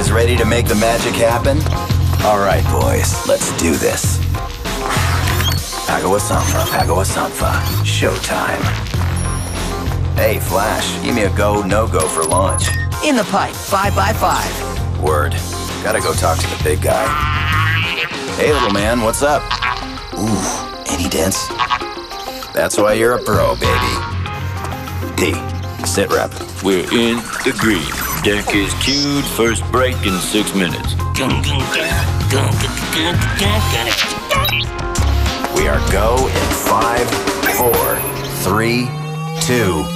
guys ready to make the magic happen? All right, boys, let's do this. Agawa Sanfa, Agawa Sanfa, showtime. Hey, Flash, give me a go, no go for launch. In the pipe, five by five. Word. Gotta go talk to the big guy. Hey, little man, what's up? Ooh, any dents? That's why you're a pro, baby. D, sit rep. We're in the green. Deck is queued. First break in six minutes. We are go in five, four, three, two,